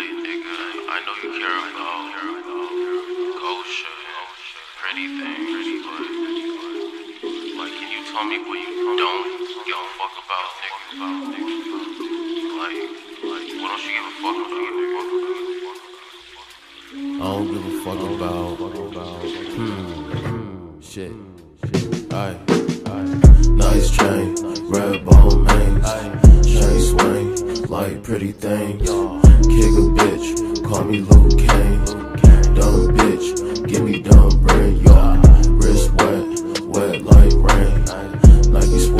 Hey nigga, I know you care about Gosha, pretty things, but like, can you tell me what you don't give a fuck about, nigga? Like, like, what don't you give a fuck about, nigga? I don't give a fuck about. Hmm. Shit. Aye. Nice chain, red bone mains. Chain swing, like pretty things. Kick a bitch, call me Luke Kane. Dumb bitch, give me dumb brain, y'all. Wrist wet, wet like rain. Nike swoosh,